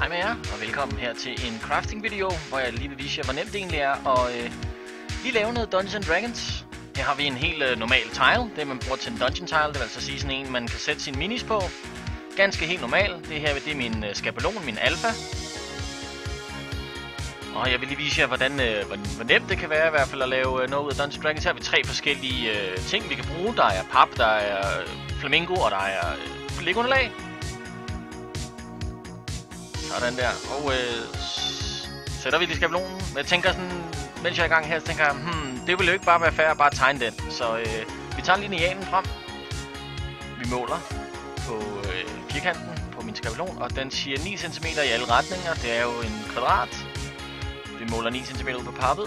Hej med jer, og velkommen her til en crafting video, hvor jeg lige vil vise jer, hvor nemt det egentlig er at øh, lige lave noget Dungeons Dragons. Her har vi en helt øh, normal tile, det man bruger til en dungeon tile, det vil altså sige sådan en, man kan sætte sine minis på. Ganske helt normal, det her det er min øh, skabelon, min alfa. Og jeg vil lige vise jer, hvordan, øh, hvor, hvor nemt det kan være i hvert fald at lave øh, noget ud af Dungeons Dragons. Her har vi tre forskellige øh, ting, vi kan bruge. Der er pap, der er øh, flamingo, og der er øh, legounderlag. Sådan der. Og øh, sætter vi lige skabelonen. Jeg tænker sådan, mens jeg er i gang her, så tænker jeg, hmm, det ville jo ikke bare være fair at bare tegne den. Så øh, vi tager linealen frem. Vi måler på øh, firkanten på min skabelon, og den siger 9 cm i alle retninger. Det er jo en kvadrat. Vi måler 9 cm ud på pappet.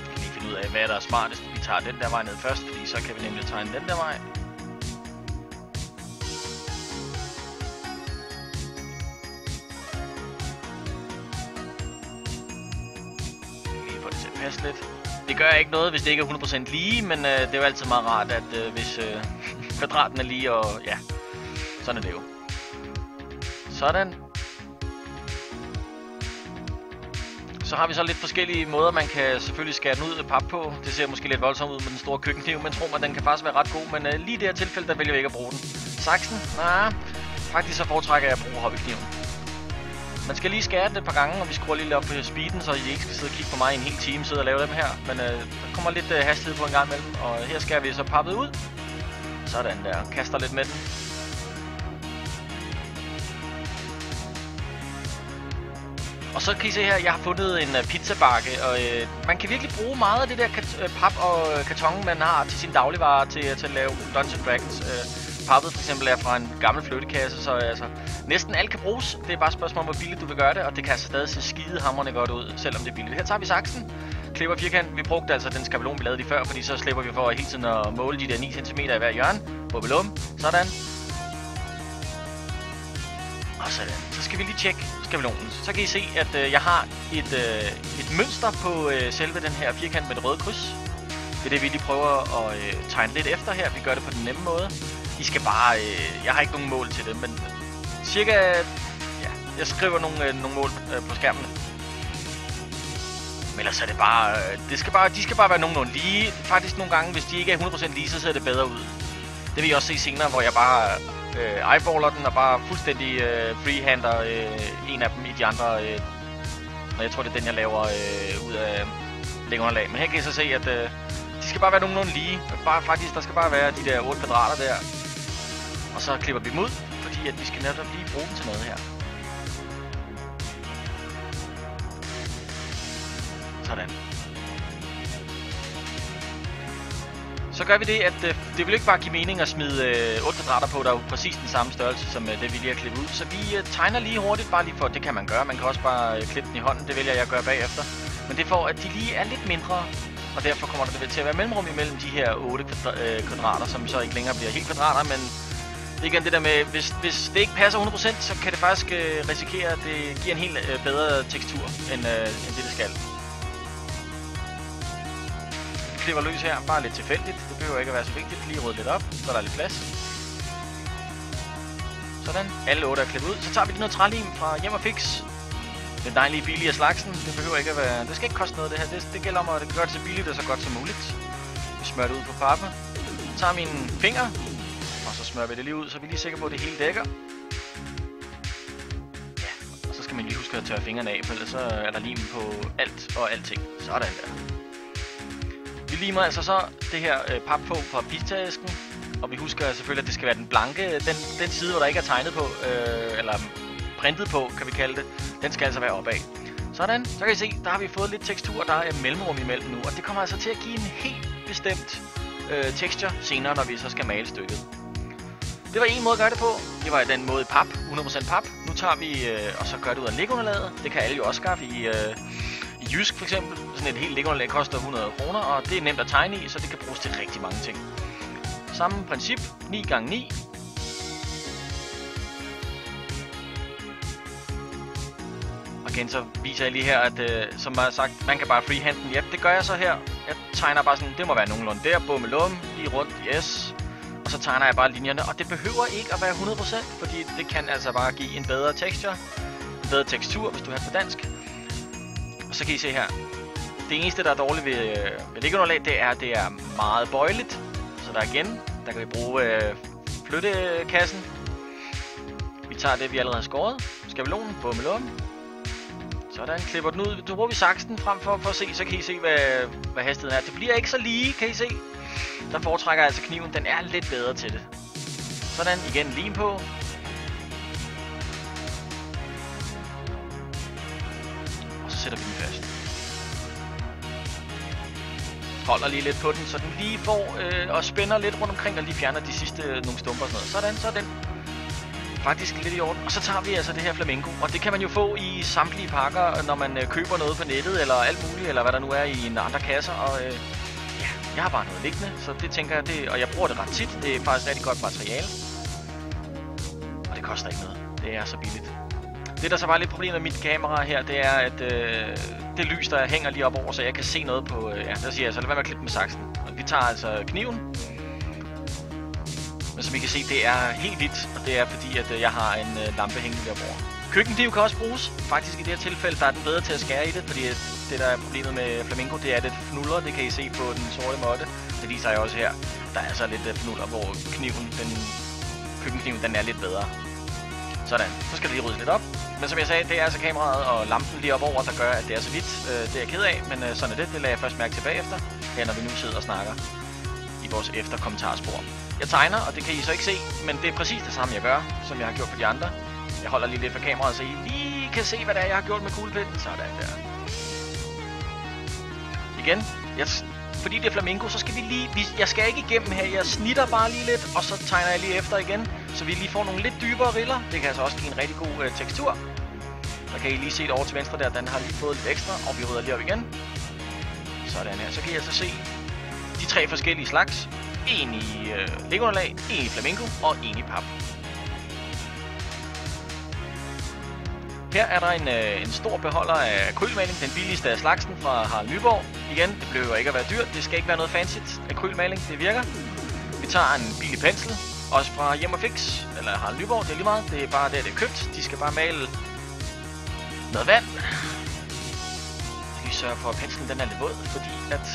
Vi kan lige finde ud af, hvad der er smartest. Vi tager den der vej ned først, fordi så kan vi nemlig tegne den der vej. Passe lidt. Det gør ikke noget, hvis det ikke er 100% lige, men øh, det er jo altid meget rart, at øh, hvis øh, kvadraten er lige, og ja, sådan er det jo. Sådan. Så har vi så lidt forskellige måder, man kan selvfølgelig skære den ud af pap på. Det ser måske lidt voldsomt ud med den store køkkenkniv, men tror man, den kan faktisk være ret god. Men øh, lige i det her tilfælde, der vælger vi ikke at bruge den. Saksen? Nej, faktisk så foretrækker jeg at bruge hobbykniven. Man skal lige skære den et par gange, og vi skruer lige lidt op på speeden, så I ikke skal sidde og kigge på mig i en hel time, sidde og lave dem her. Men øh, der kommer lidt øh, hastighed på en gang imellem, og her skærer vi så pappet ud. Sådan der, kaster lidt med den. Og så kan I se her, jeg har fundet en uh, pizzabakke, og øh, man kan virkelig bruge meget af det der kat- øh, pap og øh, karton, man har til sin dagligvarer til, til at lave Dungeons Dragons. Øh, pappet for eksempel er fra en gammel flyttekasse, så altså, næsten alt kan bruges. Det er bare et spørgsmål om, hvor billigt du vil gøre det, og det kan altså stadig se skide hammerne godt ud, selvom det er billigt. Her tager vi saksen, klipper firkant. Vi brugte altså den skabelon, vi lavede lige før, fordi så slipper vi for hele tiden at måle de der 9 cm i hver hjørne. Bubelum. Sådan. Og sådan. Så skal vi lige tjekke skabelonen. Så kan I se, at øh, jeg har et, øh, et mønster på øh, selve den her firkant med det røde kryds. Det er det, vi lige prøver at øh, tegne lidt efter her. Vi gør det på den nemme måde. I skal bare... Øh, jeg har ikke nogen mål til det, men cirka... Ja, jeg skriver nogle, øh, nogle mål øh, på skærmen. Men ellers er det bare... Øh, det skal bare... De skal bare være nogenlunde lige. Faktisk nogle gange, hvis de ikke er 100% lige, så ser det bedre ud. Det vil I også se senere, hvor jeg bare øh, eyeballer den og bare fuldstændig øh, freehander øh, en af dem i de andre. Øh, og jeg tror, det er den, jeg laver øh, ud af lægunderlag. Men her kan I så se, at øh, de skal bare være nogenlunde lige. Bare, faktisk, der skal bare være de der 8 kvadrater der. Og så klipper vi dem ud, fordi at vi skal netop lige bruge dem til noget her. Sådan. Så gør vi det, at øh, det vil ikke bare give mening at smide øh, 8 kvadrater på, der er jo præcis den samme størrelse som øh, det, vi lige har klippet ud. Så vi øh, tegner lige hurtigt, bare lige for, det kan man gøre. Man kan også bare øh, klippe den i hånden, det vælger jeg at gøre bagefter. Men det er for, at de lige er lidt mindre, og derfor kommer der til at være mellemrum imellem de her 8 kvadra- øh, kvadrater, som så ikke længere bliver helt kvadrater, men det er igen det der med, hvis, hvis det ikke passer 100%, så kan det faktisk øh, risikere, at det giver en helt øh, bedre tekstur, end, øh, end det, det skal. Vi klipper løs her, bare lidt tilfældigt. Det behøver ikke at være så vigtigt. Lige rydde lidt op, så der er lidt plads. Sådan. Alle otte er klippet ud. Så tager vi lige noget trælim fra Hjem og Fix. Den dejlige billige af slagsen. Det behøver ikke at være... Det skal ikke koste noget, det her. Det, det gælder om at gøre det så billigt og så godt som muligt. Vi smører det ud på pappe. Tager mine fingre. Smører vi det lige ud, så vi er lige sikre på, at det hele dækker. Ja, og så skal man lige huske at tørre fingrene af, for ellers så er der lim på alt og alting. Sådan der. Vi limer altså så det her øh, pap på fra pizzaæsken. Og vi husker selvfølgelig, at det skal være den blanke, den, den side, hvor der ikke er tegnet på, øh, eller printet på, kan vi kalde det. Den skal altså være opad. Sådan, så kan I se, der har vi fået lidt tekstur, der er mellemrum imellem nu. Og det kommer altså til at give en helt bestemt øh, texture senere, når vi så skal male stykket. Det var en måde at gøre det på. Det var den måde pap, 100% pap. Nu tager vi øh, og så gør det ud af lægunderlaget. Det kan alle jo også skaffe i, øh, i Jysk for eksempel. Sådan et helt lægunderlag koster 100 kroner, og det er nemt at tegne i, så det kan bruges til rigtig mange ting. Samme princip, 9 x 9 Og igen så viser jeg lige her, at øh, som jeg har sagt, man kan bare freehand den. Ja, det gør jeg så her. Jeg tegner bare sådan, det må være nogenlunde der, bummelum, lige rundt, yes. Og så tegner jeg bare linjerne, og det behøver ikke at være 100%, fordi det kan altså bare give en bedre texture, en bedre tekstur, hvis du har det på dansk. Og så kan I se her, det eneste, der er dårligt ved, øh, ved liggeunderlag, det er, at det er meget bøjeligt. Så der igen, der kan vi bruge øh, flyttekassen. Vi tager det, vi allerede har skåret. Skabelonen, på melon. Sådan, klipper den ud. Nu bruger vi saksen frem for, for at se, så kan I se, hvad, hvad hastigheden er. Det bliver ikke så lige, kan I se. Der foretrækker altså kniven, den er lidt bedre til det. Sådan, igen lim på. Og så sætter vi den fast. Holder lige lidt på den, så den lige får øh, og spænder lidt rundt omkring og lige fjerner de sidste øh, nogle stumper og sådan noget. Sådan, så er den faktisk lidt i orden. Og så tager vi altså det her flamingo, og det kan man jo få i samtlige pakker, når man øh, køber noget på nettet, eller alt muligt, eller hvad der nu er i en andre kasser. Og øh, jeg har bare noget liggende, så det tænker jeg, det, og jeg bruger det ret tit. Det er faktisk rigtig godt materiale. Og det koster ikke noget. Det er så billigt. Det, der så var lidt problem med mit kamera her, det er, at øh, det lys, der hænger lige op over, så jeg kan se noget på... Øh, ja, der siger jeg så, lad være med at klippe med saksen. Og vi tager altså kniven, men som I kan se, det er helt hvidt, og det er fordi, at øh, jeg har en øh, lampe hængende derovre. Køkkenkniv kan også bruges. Faktisk i det her tilfælde, der er den bedre til at skære i det, fordi det, der er problemet med flamingo, det er, at det fnuller. Det kan I se på den sorte måtte. Det viser jeg også her. Der er altså lidt øh, fnuller, hvor kniven, den, køkkenkniven, den er lidt bedre. Sådan. Så skal det lige ryddes lidt op. Men som jeg sagde, det er altså kameraet og lampen lige op over, der gør, at det er så vidt. Øh, det er jeg ked af, men øh, sådan er det. Det lader jeg først mærke tilbage efter, her når vi nu sidder og snakker i vores efterkommentarspor. Jeg tegner, og det kan I så ikke se, men det er præcis det samme, jeg gør, som jeg har gjort på de andre. Jeg holder lige lidt for kameraet, så I lige kan se, hvad det er, jeg har gjort med kuglepinden. Sådan der. Igen, jeg, fordi det er flamingo, så skal vi lige... Vi, jeg skal ikke igennem her, jeg snitter bare lige lidt, og så tegner jeg lige efter igen, så vi lige får nogle lidt dybere riller. Det kan altså også give en rigtig god øh, tekstur. Der kan I lige se det over til venstre der, den har lige fået lidt ekstra, og vi rydder lige op igen. Sådan her, så kan I altså se de tre forskellige slags. En i øh, lægunderlag, en i flamingo og en i pap. Her er der en, øh, en stor beholder af akrylmaling, den billigste af slagsen fra Harald Nyborg. Igen, det behøver ikke at være dyrt, det skal ikke være noget fancy akrylmaling, det virker. Vi tager en billig pensel, også fra Hjem Fix, eller Harald Nyborg, det er lige meget. Det er bare der, det er købt. De skal bare male noget vand. Vi sørger for, at penslen den er lidt våd, fordi at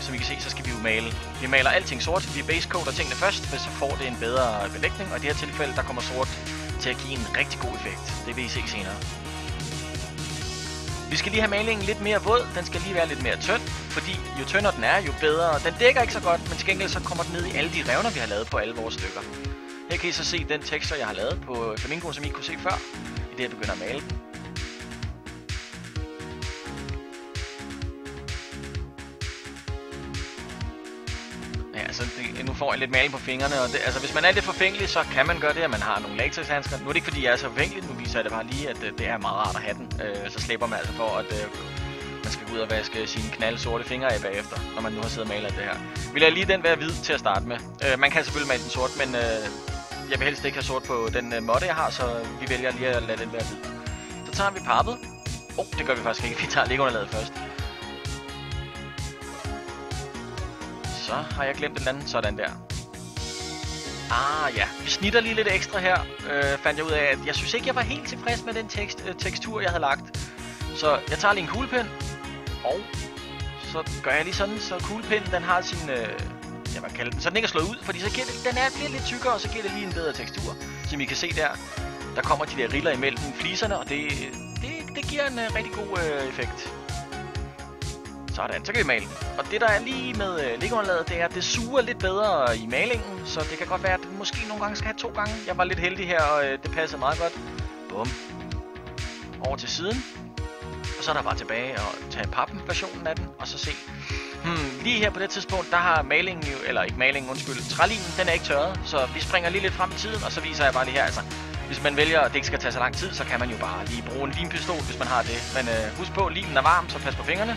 som I kan se, så skal vi jo male. Vi maler alting sort, vi basecoater tingene først, for så får det en bedre belægning, og i det her tilfælde, der kommer sort til at give en rigtig god effekt. Det vil I se senere. Vi skal lige have malingen lidt mere våd, den skal lige være lidt mere tynd, fordi jo tyndere den er, jo bedre. Den dækker ikke så godt, men til gengæld så kommer den ned i alle de revner, vi har lavet på alle vores stykker. Her kan I så se den tekster, jeg har lavet på flamingoen, som I kunne se før, i det jeg begynder at male den. Altså, det, nu får jeg lidt maling på fingrene, og det, altså, hvis man er lidt forfængelig, så kan man gøre det, at man har nogle latexhandsker. Nu er det ikke, fordi jeg er så forfængelig, nu viser jeg det bare lige, at øh, det, er meget rart at have den. Øh, så slipper man altså for, at øh, man skal gå ud og vaske sine knald sorte fingre af bagefter, når man nu har siddet og malet det her. Vi lader lige den være hvid til at starte med. Øh, man kan selvfølgelig male den sort, men øh, jeg vil helst ikke have sort på den øh, måtte, jeg har, så vi vælger lige at lade den være hvid. Så tager vi pappet. Oh, det gør vi faktisk ikke. Vi tager lægunderlaget først. Så har jeg glemt den anden. Sådan der. Ah ja, vi snitter lige lidt ekstra her, øh, fandt jeg ud af, at jeg synes ikke, jeg var helt tilfreds med den tekst, øh, tekstur, jeg havde lagt. Så jeg tager lige en kuglepen, og så gør jeg lige sådan, så kuglepinden den har sin, øh, jeg vil kalde den, så den ikke er slået ud, fordi så giver det, den er, bliver lidt tykkere, og så giver det lige en bedre tekstur. Som I kan se der, der kommer de der riller imellem fliserne, og det, det, det giver en øh, rigtig god øh, effekt. Sådan, så kan vi male Og det der er lige med øh, liggeunderlaget, det er, at det suger lidt bedre i malingen, så det kan godt være, at det måske nogle gange skal have to gange. Jeg var lidt heldig her, og øh, det passede meget godt. Bum. Over til siden. Og så er der bare tilbage og tage pappen versionen af den, og så se. Hmm, lige her på det tidspunkt, der har malingen jo, eller ikke malingen, undskyld, trælinen, den er ikke tørret, så vi springer lige lidt frem i tiden, og så viser jeg bare lige her, altså, hvis man vælger, at det ikke skal tage så lang tid, så kan man jo bare lige bruge en limpistol, hvis man har det. Men øh, husk på, limen er varm, så pas på fingrene.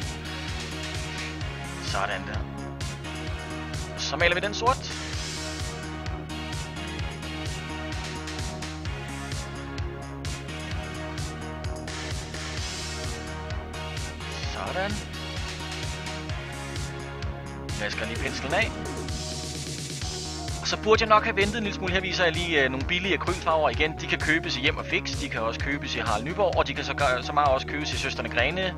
Sådan der. Så maler vi den sort. Sådan. Vasker lige penslen af. Og så burde jeg nok have ventet en lille smule. Her viser jeg lige øh, nogle billige akrylfarver igen. De kan købes i Hjem og Fix, de kan også købes i Harald Nyborg, og de kan så, så meget også købes i Søsterne Grene.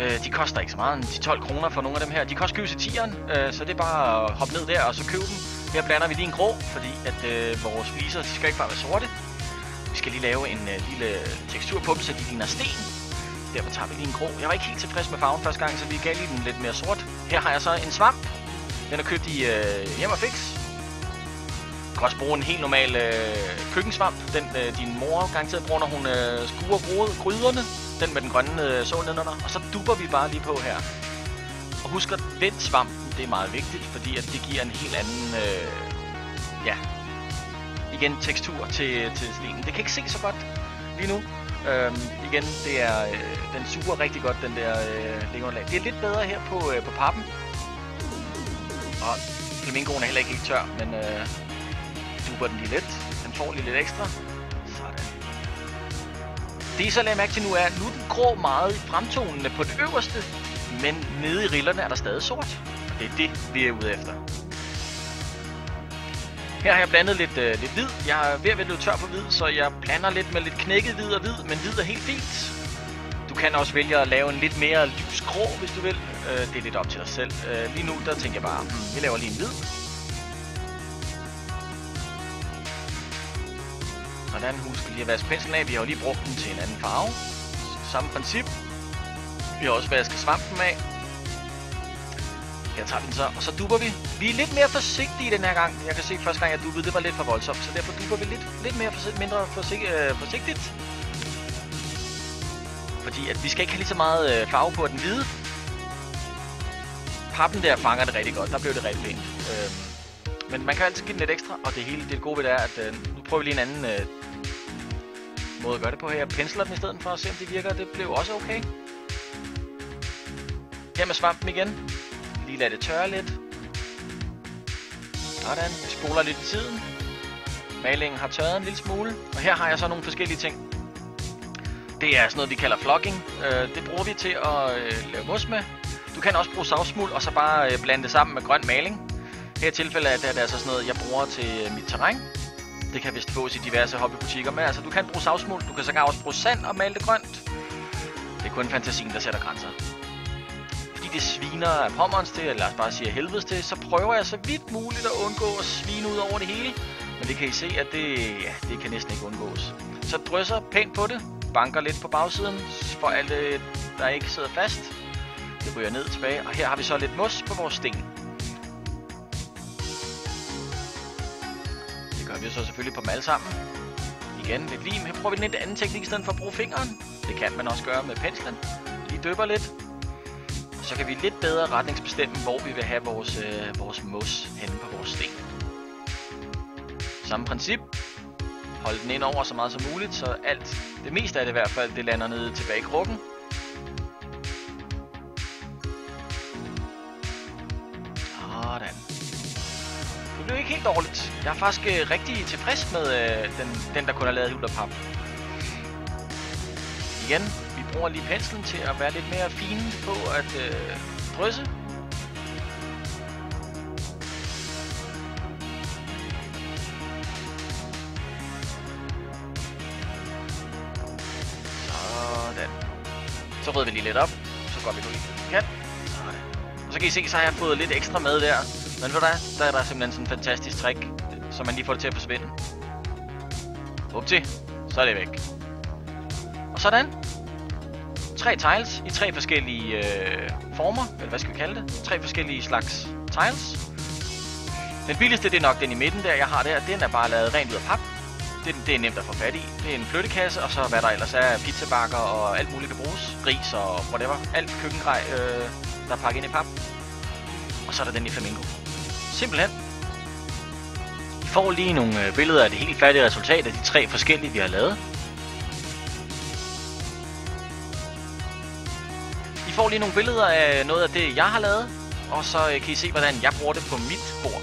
Øh, de koster ikke så meget, de 12 kroner for nogle af dem her. De kan også købes i tieren, øh, så det er bare at hoppe ned der og så købe dem. Her blander vi lige en grå, fordi at øh, vores fliser de skal ikke bare være sorte. Vi skal lige lave en øh, lille tekstur på dem, så de ligner sten. Derfor tager vi lige en grå. Jeg var ikke helt tilfreds med farven første gang, så vi gav lige den lidt mere sort. Her har jeg så en svamp. Den er købt i øh, Hjem. Du kan også bruge en helt normal øh, køkkensvamp. Den øh, din mor garanteret bruger, når hun øh, skuer gryderne. Den med den grønne øh, sol nedenunder. Og så duber vi bare lige på her. Og husk at vende svampen. Det er meget vigtigt, fordi at det giver en helt anden... Øh, ja, igen tekstur til, til stenen. Det kan ikke se så godt lige nu. Øhm, igen, det er, øh, den suger rigtig godt, den der øh, lægeunderlag. Det er lidt bedre her på, øh, på pappen. Og flamingoen er heller ikke helt tør, men øh, duber den lige lidt. Den får lige lidt ekstra. Det I så lagde mærke til nu er, nu er den grå meget i fremtonene på det øverste, men nede i rillerne er der stadig sort. Og det er det, vi er ude efter. Her har jeg blandet lidt, øh, lidt hvid. Jeg er ved at være lidt tør på hvid, så jeg blander lidt med lidt knækket hvid og hvid, men hvid er helt fint. Du kan også vælge at lave en lidt mere lys grå, hvis du vil. Øh, det er lidt op til dig selv. Øh, lige nu, der tænker jeg bare, hmm, vi laver lige en hvid. Sådan, husk lige at vaske penslen af. Vi har jo lige brugt den til en anden farve. Samme princip. Vi har også vasket svampen af. Her tager den så, og så duber vi. Vi er lidt mere forsigtige den her gang. Jeg kan se, at første gang jeg dubbede, det var lidt for voldsomt, så derfor duber vi lidt, lidt mere forsigt, mindre forsig, øh, forsigtigt. Fordi at vi skal ikke have lige så meget øh, farve på den hvide. Pappen der fanger det rigtig godt, der blev det rigtig pænt. Øh, men man kan altid give den lidt ekstra, og det hele det gode ved det er, at øh, nu prøver vi lige en anden øh, måde at gøre det på her. Jeg pensler den i stedet for at se, om det virker. Det blev også okay. Her med svampen igen. Lige lad det tørre lidt. Sådan, vi spoler lidt i tiden. Malingen har tørret en lille smule. Og her har jeg så nogle forskellige ting. Det er sådan noget, vi kalder flogging. Øh, det bruger vi til at øh, lave mos med. Du kan også bruge savsmuld og så bare øh, blande det sammen med grøn maling. Her i tilfælde er det altså sådan noget, jeg bruger til øh, mit terræn. Det kan vist fås i diverse hobbybutikker. Men altså, du kan bruge savsmuld. Du kan sågar også bruge sand og male det grønt. Det er kun fantasien, der sætter grænser Fordi det sviner af pommerens til, eller lad os bare sige helvedes til, så prøver jeg så vidt muligt at undgå at svine ud over det hele. Men det kan I se, at det, ja, det kan næsten ikke undgås. Så drysser pænt på det, banker lidt på bagsiden, for alt det, der ikke sidder fast. Det ryger ned tilbage, og her har vi så lidt mos på vores sten. Vi så selvfølgelig på dem alle sammen. Igen lidt lim. Her prøver vi en lidt anden teknik i stedet for at bruge fingeren. Det kan man også gøre med penslen. Lige døber lidt, så kan vi lidt bedre retningsbestemme, hvor vi vil have vores, øh, vores mos henne på vores sten. Samme princip. Hold den ind over så meget som muligt, så alt, det meste af det i hvert fald, det lander nede tilbage i krukken. Blev ikke helt dårligt. Jeg er faktisk øh, rigtig tilfreds med øh, den, den, der kun har lavet hul og pap. Igen, bruger lige penslen til at være lidt mere fin på at øh, drysse. Sådan. Så rydder vi lige lidt op. Så går vi nu lige kan. Sådan. Og så kan I se, så har jeg fået lidt ekstra med der. Men ved du hvad? Der er der simpelthen sådan en fantastisk trick, så man lige får det til at forsvinde. Up til. Så er det væk. Og sådan tre tiles i tre forskellige øh, former, eller hvad skal vi kalde det? Tre forskellige slags tiles. Den billigste, det er nok den i midten der, jeg har der. Den er bare lavet rent ud af pap. Det, det er nemt at få fat i. Det er en flyttekasse, og så hvad der ellers er, pizzabakker og alt muligt kan bruges. Ris og whatever. Alt køkkengrej, øh, der er pakket ind i pap. Og så er der den i flamingo. Simpelthen. I får lige nogle øh, billeder af det helt færdige resultat af de tre forskellige, vi har lavet. I får lige nogle billeder af noget af det, jeg har lavet, og så øh, kan I se, hvordan jeg bruger det på mit bord.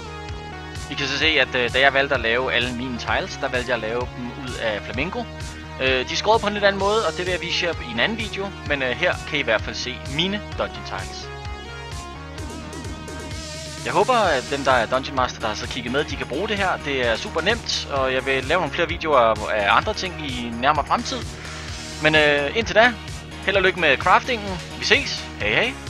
I kan så se, at øh, da jeg valgte at lave alle mine tiles, der valgte jeg at lave dem ud af flamingo. De er skåret på en lidt anden måde, og det vil jeg vise jer i en anden video, men her kan I i hvert fald se mine dungeon tiles. Jeg håber, at dem, der er Dungeon Master, der har så kigget med, de kan bruge det her. Det er super nemt, og jeg vil lave nogle flere videoer af andre ting i nærmere fremtid. Men øh, indtil da, held og lykke med craftingen. Vi ses. Hej hej.